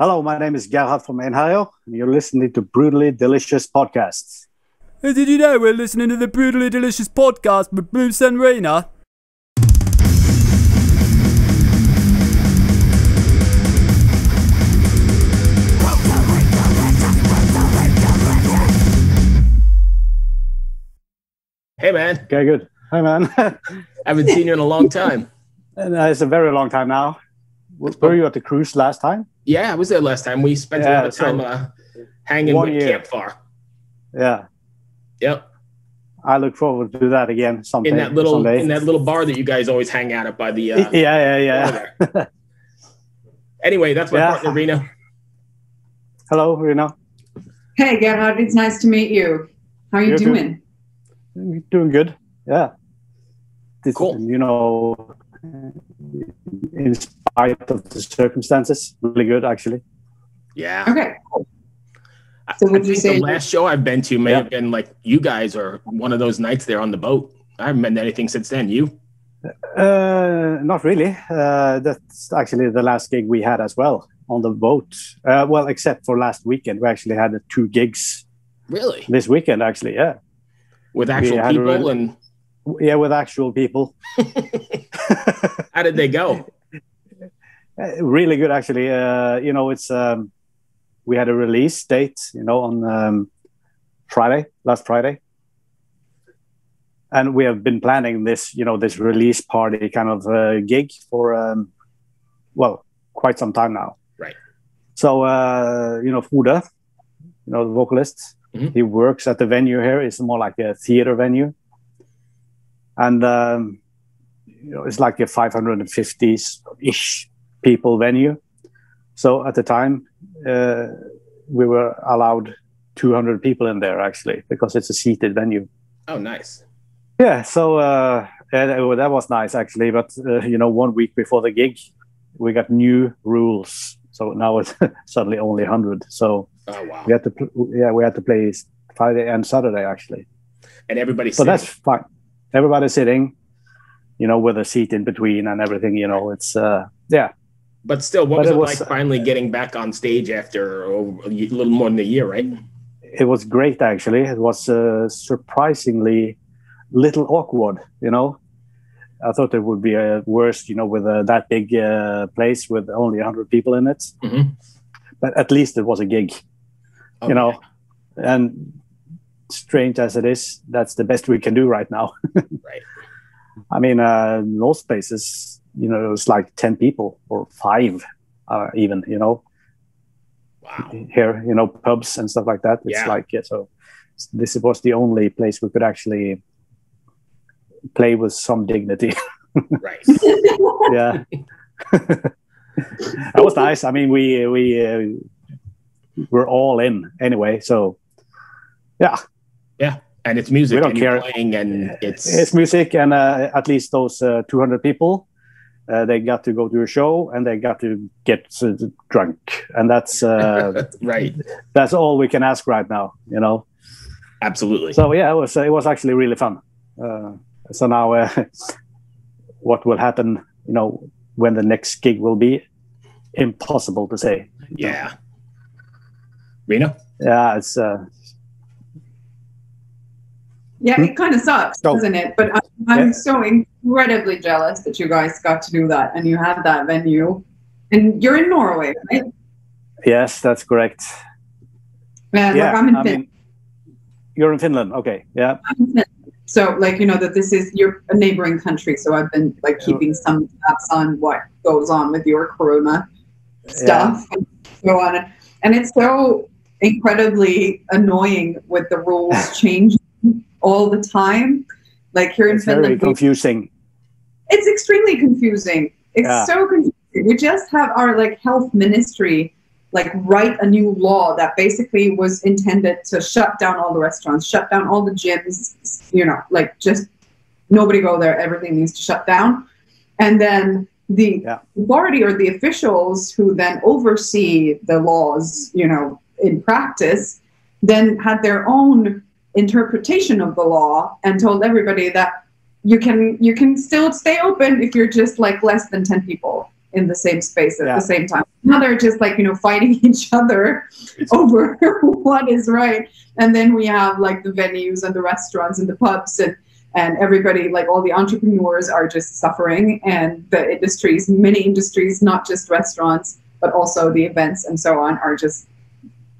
Hello, my name is Gerhard from Einherjer, and you're listening to Brutally Delicious Podcasts. Hey, did you know we're listening to the Brutally Delicious podcast with Bruce and Riina? Hey, man. Okay, good. Hi, man. I haven't seen you in a long time. and, uh, it's a very long time now. W- Were you at the cruise last time? Yeah, I was there last time. We spent a lot of time so- uh, hanging One with year. campfire. Yeah. Yep. I look forward to do that again someday. In that little someday. in that little bar that you guys always hang out at by the. Uh, yeah, yeah, yeah. anyway, that's my Yeah. partner Riina. Hello, Riina. Hey, Gerhard, it's nice to meet you. How are you You too. doing? Doing good. Yeah. This, Cool. You know, in spite of the circumstances, really good actually. Yeah. Okay. I- So I would you think say- the last show I've been to may Yeah. have been like you guys or one of those nights there on the boat. I haven't been to anything since then. You? Uh, not really. Uh, that's actually the last gig we had as well on the boat. Uh, well, except for last weekend, we actually had two gigs Really? this weekend. Actually, yeah, With actual had a people really- and yeah, with actual people. how did they go? Uh, really good, actually. Uh, you know, it's um, we had a release date, you know, on um, Friday, last Friday, and we have been planning this, you know, this release party kind of uh, gig for um, well, quite some time now. Right. So, uh, you know, Frode, you know, the vocalist, Mhm. he works at the venue here. It's more like a theater venue, and um, you know, it's like a 550 ish people venue. So at the time, uh, we were allowed 200 people in there actually because it's a seated venue. Oh, nice. Yeah, so uh, yeah, that was nice actually. But uh, you know, one week before the gig, we got new rules. So now it's suddenly only 100. So Oh, wow. we had to, pl- yeah, we had to play Friday and Saturday actually. And everybody's So that's fine. Everybody's sitting, you know, with a seat in between and everything. You know, it's uh, yeah. But still, what But was it was- like finally getting back on stage after a little more than a year, right? it was great actually it was uh, surprisingly little awkward you know i thought it would be uh, worse you know with uh, that big uh, place with only 100 people in it Mhm. but at least it was a gig you know and strange as it is that's the best we can do right now Right. i mean uh, most places you know it was like 10 people or five uh, even you know Wow. here, you know, pubs and stuff like that. It's Yeah. like yeah, so. This was the only place we could actually play with some dignity. Right. yeah, that was nice. I mean, we we uh, were all in anyway, so yeah, Yeah And it's music We don't and care. playing and it's, it's music, and uh, at least those uh, 200 people. Uh, they got to go to a show and they got to get uh, drunk, and that's uh, right. that's all we can ask right now, you know. Absolutely. so yeah, it was it was actually really fun. Uh, so now, uh, what will happen? You know, when the next gig will be, impossible to say. yeah. Riina? Yeah, it's uh, Yeah, hmm? it kind of sucks, Oh. doesn't it? But I'm, I'm Yeah. so incredibly jealous that you guys got to do that and you have that venue. And you're in Norway, right? yes, that's correct. Yeah, yeah, like I'm in I Finland. mean, you're in Finland. Okay, yeah, I'm in Finland. So, like, you know, that this is, you're a neighboring country. So I've been, like, keeping some tabs on what goes on with your corona stuff and so on. And it's so incredibly annoying with the rules changing all the time. Like here in it's very Finland, we- confusing. it's extremely confusing. It's Yeah. so confusing. We just have our like health ministry like write a new law that basically was intended to shut down all the restaurants, shut down all the gyms, you know, like just nobody go there, everything needs to shut down. And then the Yeah. authority or the officials who then oversee the laws, you know, in practice, then had their own interpretation of the law and told everybody that you can you can still stay open if you're just like less than 10 people in the same space at Yeah. the same time. Now they're just like, you know, fighting each other over what is right. And then we have like the venues and the restaurants and the pubs and and everybody like all the entrepreneurs are just suffering and the industries many industries not just restaurants but also the events and so on are just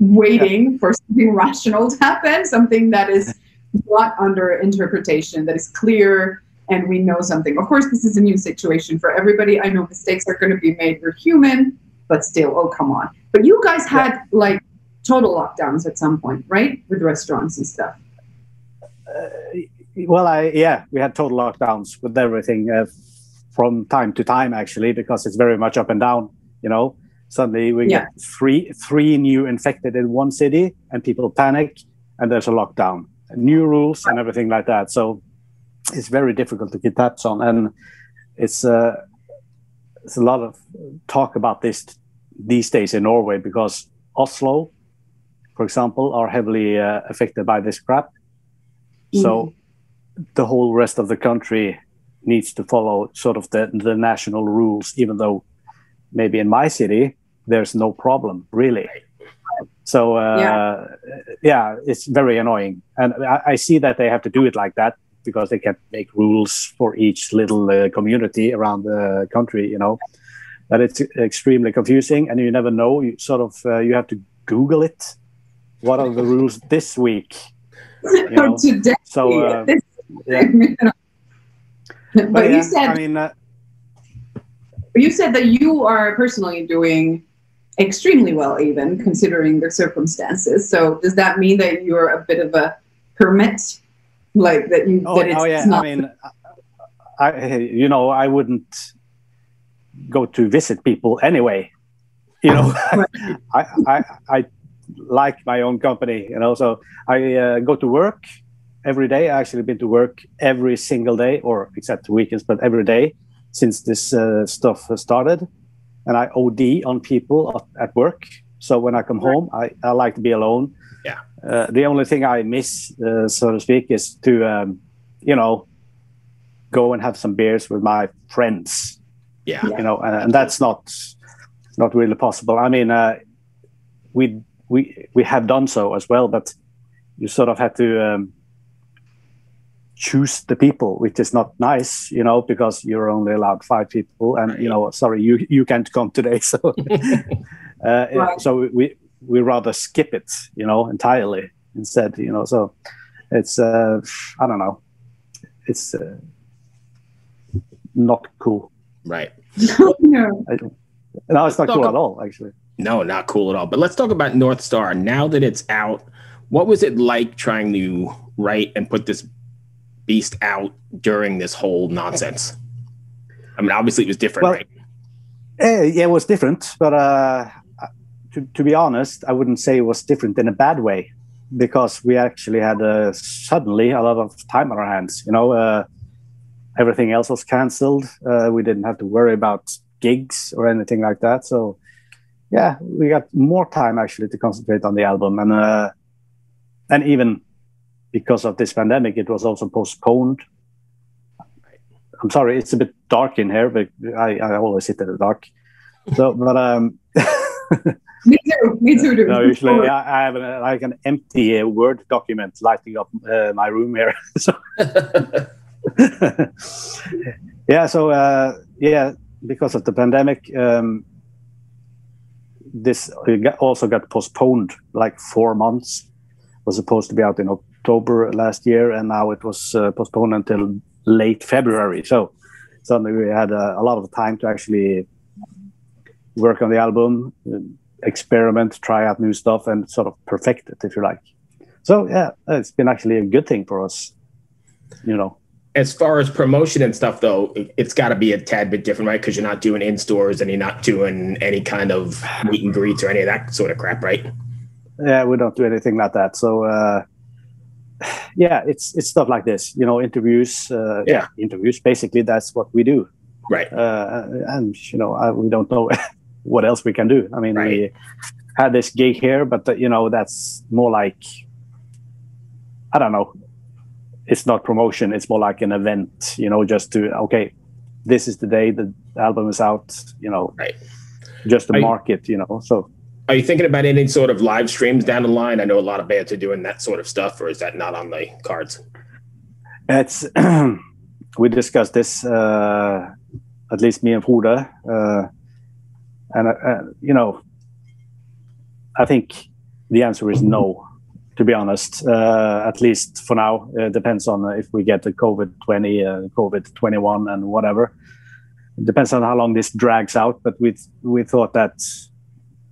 waiting for something rational to happen something that is not under interpretation that is clear and we know something. Of course this is a new situation for everybody. I know mistakes are going to be made. We're human but still oh come on. But you guys had like total lockdowns at some point right? With restaurants and stuff. Well, I yeah, we had total lockdowns with everything uh, from time to time actually because it's very much up and down. You know, suddenly we Yeah. get three three new infected in one city, and people panic, and there's a lockdown, new rules and everything like that. So it's very difficult to keep tabs on, and it's uh, it's a lot of talk about this these days in Norway because Oslo, for example, are heavily uh, affected by this crap. So the whole rest of the country needs to follow sort of the, the national rules, even though maybe in my city there's no problem really. So uh, Yeah. yeah. it's very annoying, and I, I see that they have to do it like that because they can't make rules for each little uh, community around the country, you know. But it's extremely confusing, and you never know. You sort of uh, you have to Google it. What are the rules this week? You know? today So uh, yeah. but, But you yeah, said I mean, uh, you said that you are personally doing extremely well even considering the circumstances so does that mean that you're a bit of a hermit like that you oh, that it's oh yeah. not I mean, I, I- you know, I wouldn't go to visit people anyway. You know, I, I, I like my own company. You know, so I uh, go to work every day. I actually been to work every single day, or except weekends, but every day since this uh, stuff started. And I OD on people at- work. So when I come home, I, I like to be alone. Yeah. Uh, the only thing I miss, uh, so to speak, is to, um, you know, go and have some beers with my friends. Yeah. You know, and, and that's not not really possible. I mean, uh, we we we have done so as well, but you sort of had to um, choose the people, which is not nice, you know, because you're only allowed five people, and you know, sorry, you you can't come today, so uh, Right. so we we rather skip it, you know, entirely instead, you know. So it's uh, I don't know, it's uh, not cool. Right. no. I don't, no, it's not cool ab- at all, actually. No, not cool at all. But let's talk about North Star. Now that it's out, what was it like trying to write and put this beast out during this whole nonsense? I mean, obviously it was different, Well, right? Eh, yeah, it was different, but uh, to, to be honest, I wouldn't say it was different in a bad way because we actually had uh, suddenly a lot of time on our hands. You know, uh, everything else was cancelled. Uh, we didn't have to worry about gigs or anything like that. So, yeah, we got more time actually to concentrate on the album, and uh, and even because of this pandemic, it was also postponed. I'm sorry, it's a bit dark in here, but I, I always sit in the dark. So, but um, me too me too dude. no, usually I, I have an, like an empty uh, Word document lighting up uh, my room here. so, yeah, so uh, yeah, because of the pandemic, um, this also got postponed like four months. Was supposed to be out in October last year, and now it was uh, postponed until late February. So suddenly we had uh, a lot of time to actually work on the album, uh, experiment, try out new stuff, and sort of perfect it, if you like. So yeah, it's been actually a good thing for us. You know. as far as promotion and stuff, though, it- it's got to be a tad bit different, right? Because you're not doing in stores and you're not doing any kind of meet and greets or any of that sort of crap, right? yeah we don't do anything like that so uh yeah it's it's stuff like this you know interviews uh yeah, interviews basically that's what we do Right. uh and you know I, we don't know what else we can do i mean we had this gig here but uh, you know that's more like i don't know it's not promotion it's more like an event you know just to okay this is the day the album is out, you know, Right. just to market, you know. So Are you thinking about any sort of live streams down the line? I know a lot of bands are doing that sort of stuff, or is that not on the cards? That's we discussed this uh, at least me and Frode, uh, and uh, you know, I think the answer is no. To be honest, uh, at least for now, it depends on if we get the COVID twenty, uh, COVID twenty one, and whatever. It depends on how long this drags out. But we we thought that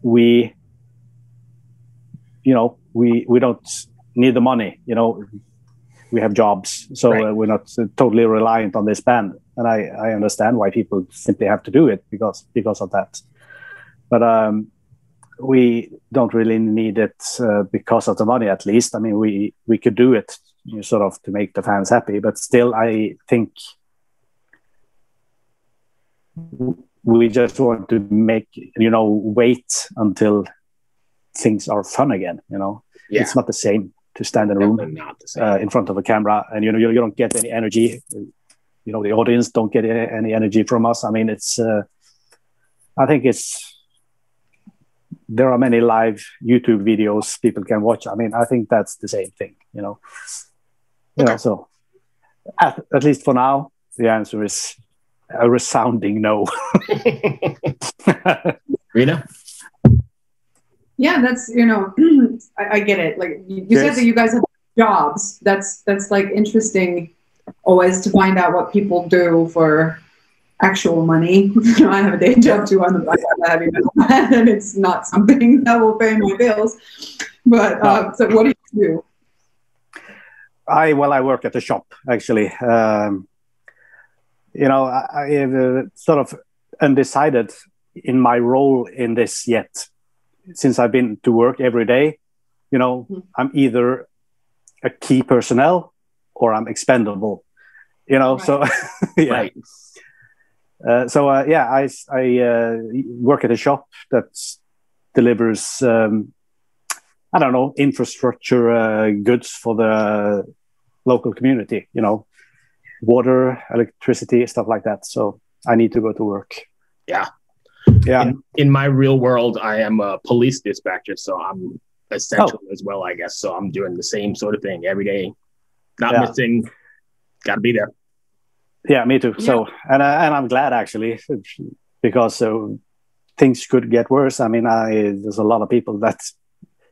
we, you know, we we don't need the money. You know, we have jobs, so Right. uh, we're not uh, totally reliant on this band. And I, I understand why people simply have to do it because because of that. But um, we don't really need it uh, because of the money. At least, I mean, we we could do it you know, sort of to make the fans happy. But still, I think we just want to make you know wait until things are fun again. You know, Yeah, it's not the same to stand in a room uh, in front of a camera and you know you, you don't get any energy. You know the audience don't get any energy from us. I mean it's uh, i think it's there are many live youtube videos people can watch. I mean i think that's the same thing you know? You know so at, at least for now the answer is a resounding no Riina? Yeah, that's you know, I, I get it. Like you, you Yes. said that you guys have jobs. That's that's like interesting, always to find out what people do for actual money. You know, I have a day job too on the I have a heavy metal band, and it's not something that will pay my bills. But uh, so what do you do? I well, I work at a shop actually. Um, you know, I, I have uh, sort of undecided in my role in this yet. Since I've been to work every day, you know, Mhm. I'm either a key personnel or I'm expendable. You know, so yeah. Right. Uh, so uh, yeah, I I uh, work at a shop that delivers um, I don't know infrastructure uh, goods for the local community. You know, water, electricity, stuff like that. So I need to go to work. Yeah. Yeah. In, in my real world, I am a police dispatcher, so I'm essential Oh. as well, I guess. So I'm doing the same sort of thing every day. Not Yeah. missing. Got to be there. Yeah, me too. So, and I, and I'm glad actually because uh, things could get worse. I mean, I, there's a lot of people that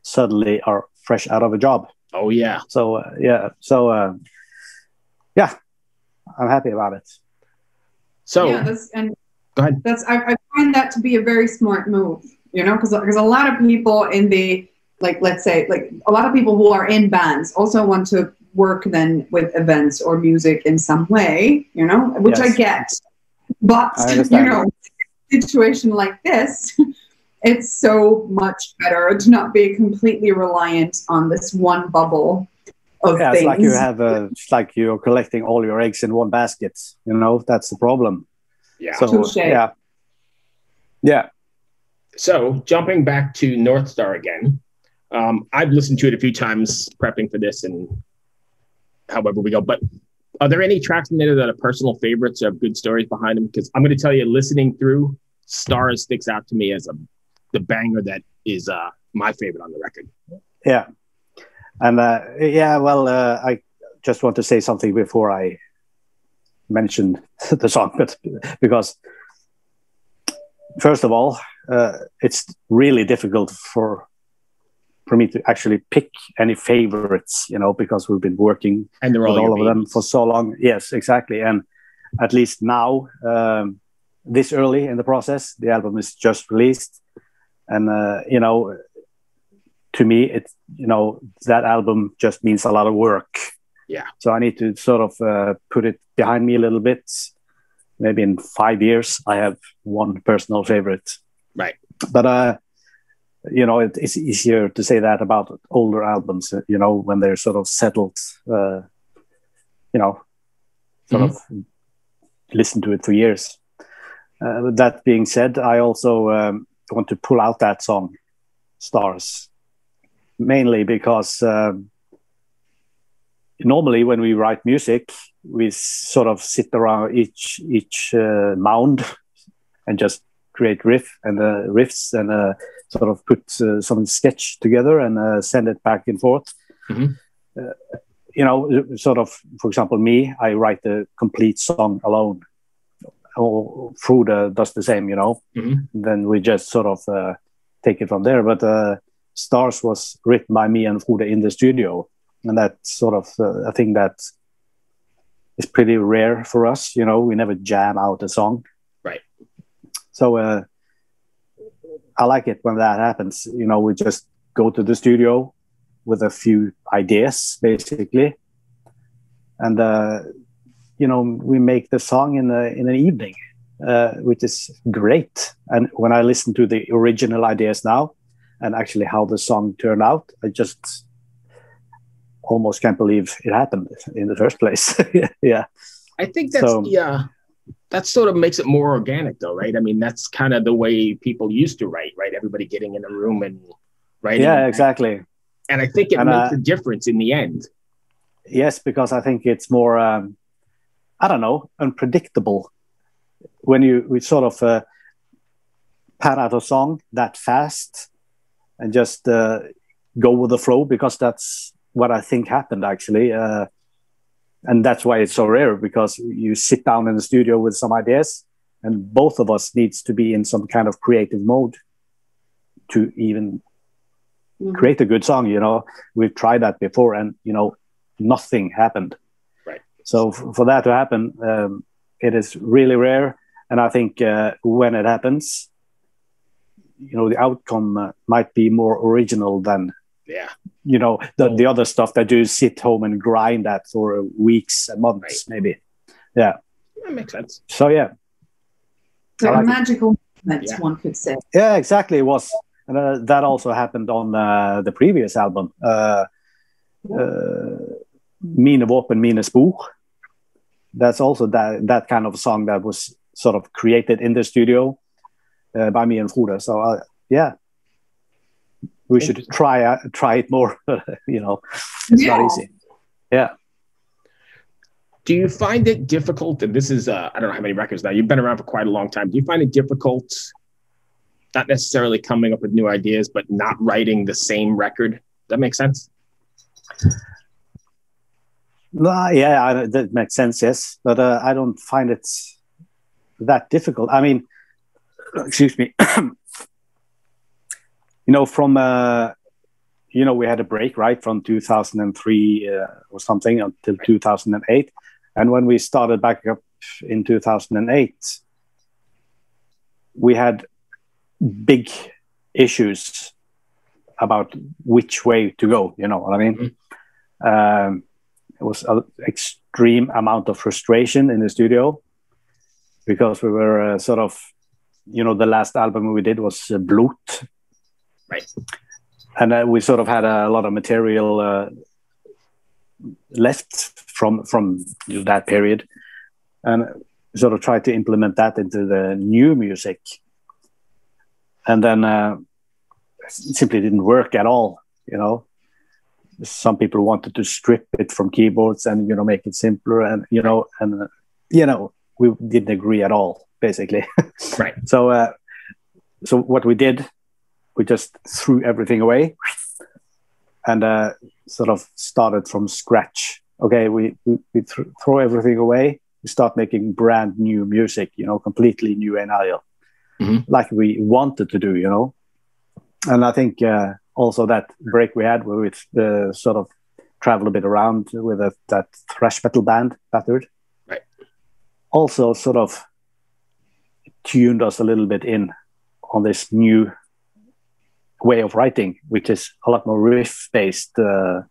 suddenly are fresh out of a job. Oh yeah. So uh, yeah, so uh, yeah, I'm happy about it. So yeah, that's and Go ahead. That's I, I find that to be a very smart move. You know, because because a lot of people in the like let's say like a lot of people who are in bands also want to work then with events or music in some way. You know, which I get, but I you know, situation like this. It's so much better to not be completely reliant on this one bubble of Yeah, things. it's like you have a, it's like you're collecting all your eggs in one basket. You know, that's the problem. yeah. So Touche. yeah, yeah, So jumping back to North Star again, um, I've listened to it a few times prepping for this and however we go. But are there any tracks in there that are personal favorites or have good stories behind them? Because I'm going to tell you, listening through, Stars sticks out to me as a the banger that is uh, my favorite on the record. yeah, and uh, yeah. Well, uh, I just want to say something before I mention the song, but because first of all, uh, it's really difficult for for me to actually pick any favorites, you know, because we've been working And they're all, with all of them for so long. Yes, exactly. And at least now, um, this early in the process, the album is just released, and uh, you know, to me, it's you know that album just means a lot of work. Yeah. So I need to sort of uh, put it behind me a little bit. Maybe in five years, I have one personal favorite. Right. But uh, you know, it, it's easier to say that about older albums. uh, You know, when they're sort of settled. Uh, you know, sort of listen to it for years. Uh, that being said, I also um, want to pull out that song, "Stars," mainly because um, normally when we write music, we sort of sit around each each uh, mound, and just create riff and uh, riffs and uh, sort of put uh, some sketch together and uh, send it back and forth. Mhm. Uh, you know, sort of, for example, me, I write the complete song alone. Or Frode does the same, you know. Mhm. Then we just sort of uh, take it from there. But uh, Stars was written by me and Frode in the studio, and that sort of uh, I think that is pretty rare for us. You know, we never jam out a song. Right. So uh, I like it when that happens. You know, we just go to the studio with a few ideas, basically, and uh, you know, we make the song in a, in an evening, uh, which is great. And when I listen to the original ideas now, and actually how the song turned out, I just almost can't believe it happened in the first place. yeah. I think that's So- yeah. That sort of makes it more organic, though, right? I mean, that's kind of the way people used to write, right? Everybody getting in a room and writing. Yeah, exactly. And I think it And, makes uh, a difference in the end. Yes, because I think it's more, um, I don't know, unpredictable when you we sort of uh, pan out a song that fast and just uh, go with the flow because that's what I think happened actually. Uh, and that's why it's so rare because you sit down in the studio with some ideas and both of us needs to be in some kind of creative mode to even Mhm. create a good song you know we've tried that before and you know nothing happened Right. so f- for that to happen um, it is really rare and i think uh, when it happens you know the outcome uh, might be more original than Yeah. you know the, the other stuff that you sit home and grind at for weeks and months maybe yeah That makes sense. so yeah So like it. magical moment, Yeah. one could say. Yeah, exactly. It was, and uh, that also happened on uh, the previous album, uh, uh, "Mine Våpen, Mine Spor." That's also that that kind of song that was sort of created in the studio uh, by me and Frode. So uh, yeah, we should try uh, try it more. you know, it's not easy. Yeah. Do you find it difficult? And this is, uh, I don't know how many records now. You've been around for quite a long time. Do you find it difficult, not necessarily coming up with new ideas, but not writing the same record? That makes sense. No, yeah, I, that makes sense. Yes, but uh, I don't find it that difficult. I mean, excuse me. you know, from uh, you know, we had a break right from 2003 uh, or something until 2008, and when we started back up in 2008, we had big issues about which way to go. You know what I mean? Um, it was an extreme amount of frustration in the studio because we were uh, sort of, you know, the last album we did was uh, Blot. Right. And uh, we sort of had a lot of material uh, left from from that period, and sort of tried to implement that into the new music. And then uh, it simply didn't work at all, you know some people wanted to strip it from keyboards and you know make it simpler and you know and uh, you know we didn't agree at all basically Right. so uh, so what we did we just threw everything away and uh, sort of started from scratch okay we we, we th- throw everything away we start making brand new music you know completely new NIL Mhm. like we wanted to do you know and i think uh, also that break we had where we uh, sort of traveled a bit around with a, that thrash metal band battered Right. also sort of tuned us a little bit in on this new way of writing which is a lot more riff based uh,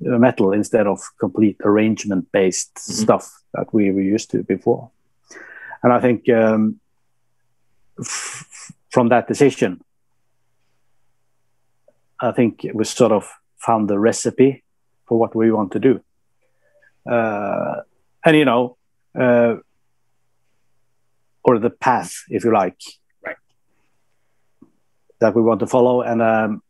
metal instead of complete arrangement based Mhm. stuff that we were used to before and i think um, f- from that decision I think we sort of found the recipe for what we want to do. Uh, and, you know, uh, or the path, if you like, Right. that we want to follow. And um,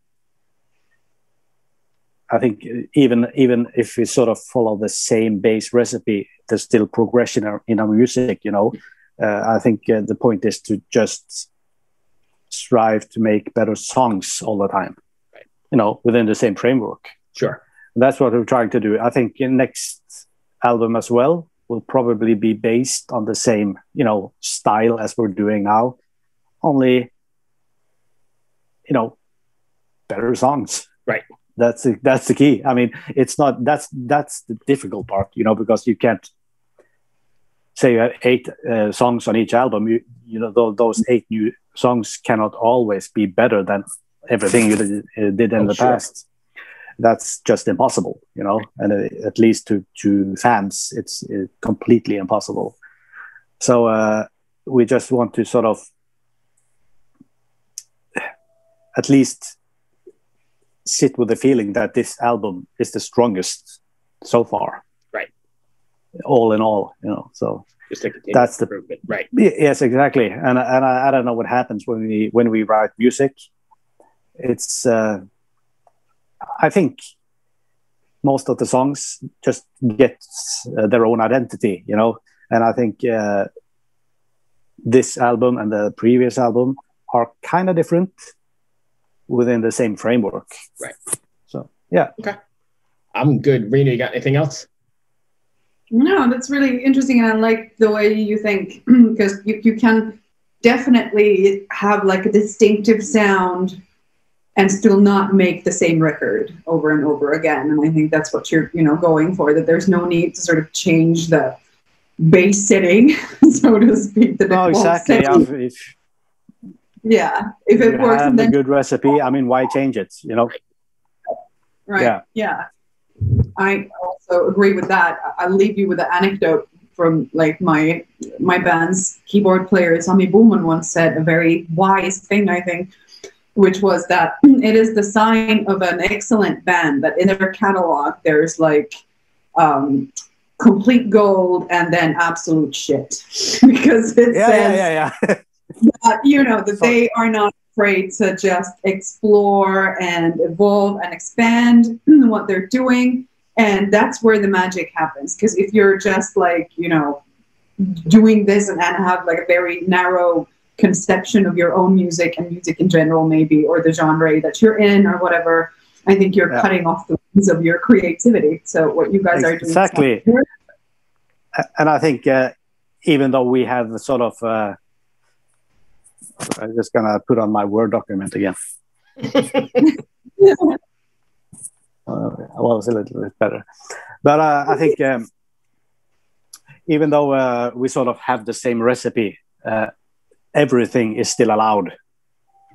I think even even if we sort of follow the same base recipe, there's still progression in our- in our music, you know. Uh, I think uh, the point is to just strive to make better songs all the time. Right. You know, within the same framework. Sure. That's what we're trying to do. I think in next album as well will probably be based on the same, you know, style as we're doing now, only, you know, better songs. Right. That's the, that's the key. I mean, it's not that's that's the difficult part, you know, because you can't say you have eight uh, songs on each album. You you know th- those eight new songs cannot always be better than everything you did, uh, did in Oh, the sure. past. That's just impossible, you know, and uh, at least to to fans, it's completely impossible. So uh, we just want to sort of at least sit with the feeling that this album is the strongest so far. Right. All in all, you know. So Just a continuous That's the- improvement. Right. Yes, exactly. And and I, I don't know what happens when we when we write music. It's uh, I think most of the songs just get uh, their own identity, you know. And I think uh, this album and the previous album are kind of different within the same framework. Right. So yeah. Okay. I'm good. Riina, you got anything else? No, that's really interesting, and I like the way you think because you, you can definitely have like a distinctive sound and still not make the same record over and over again. And I think that's what you're you know going for. That there's no need to sort of change the base setting, so to speak. The oh, No, exactly. If Yeah, if it works, have and a then good recipe, I mean, why change it? You know. Right. Yeah. Yeah. I also agree with that. I- I'll leave you with an anecdote from like my my band's keyboard player, Sami Booman, once said a very wise thing, I think, which was that it is the sign of an excellent band that in their catalog there's like um, complete gold and then absolute shit. Because it Yeah, says yeah, yeah, yeah. that, you know that they are not afraid to just explore and evolve and expand what they're doing. And that's where the magic happens. Because if you're just like you know doing this and, and have like a very narrow conception of your own music and music in general maybe or the genre that you're in or whatever i think you're Yeah. cutting off the wings of your creativity so what you guys are doing Exactly. and I think uh, even though we have the sort of, uh, I'm just gonna put on my Word document again. Uh, well, it's a little bit better, but uh, I think um, even though uh, we sort of have the same recipe, uh, everything is still allowed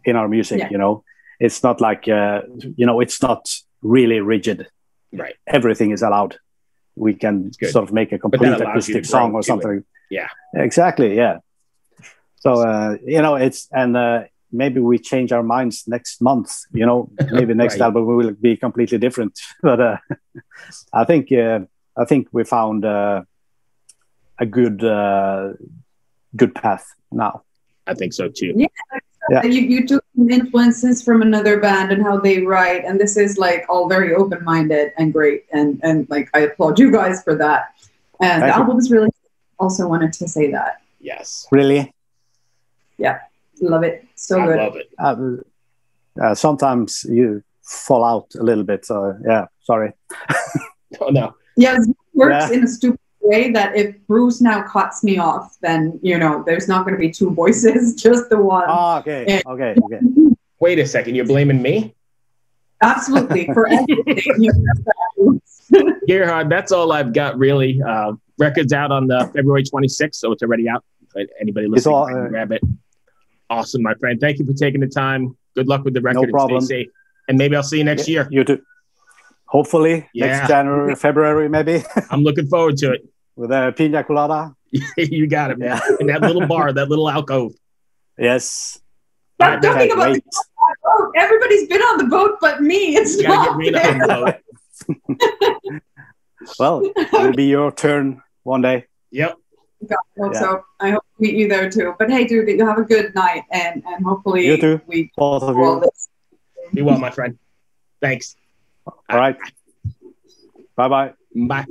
in our music. Yeah. You know, it's not like uh, you know, it's not really rigid. Right. Everything is allowed. We can sort of make a complete allows you to acoustic song or something. Yeah. Exactly. Yeah. So uh, you know, it's and uh, maybe we change our minds next month. You know, maybe next Right. album will be completely different. But uh, I think uh, I think we found uh, a good uh, good path now. I think so too. Yeah. You, you took influences from another band and how they write, and this is like all very open minded and great. And, and like, I applaud you guys for that. And Thank the album is really, also wanted to say that. Yes. Really, Yeah. Love it. So I good. love it. uh, uh, sometimes you fall out a little bit. So yeah, sorry. Oh no. Yeah, it works Yeah. in a stupid way that if Bruce now cuts me off, then, you know, there's not going to be two voices, just the one. Ah, okay, Yeah. okay, okay. Wait a second. You're blaming me? Absolutely. For everything. You Gerhard, that's all I've got really. Uh, record's out on the February 26th, so it's already out. But anybody listening all, uh, grab it. Awesome, my friend. Thank you for taking the time. Good luck with the record. and problem. Stay safe. And maybe I'll see you next year. You too. Hopefully Yeah. next January, February, maybe I'm looking forward to it. With a pina colada. you got it. Yeah. In that little bar, that little alcove. Yes. Stop talking about wait. the boat. Everybody's been on the boat but me. It's You gotta not get Riina on the boat. Well, it'll be your turn one day. Yep. God, I hope Yeah. so. I hope to meet you there too. But hey, dude, you have a good night, and and hopefully You too. we Both of do you. this. Be well, my friend. Thanks. All right. Bye bye. Bye.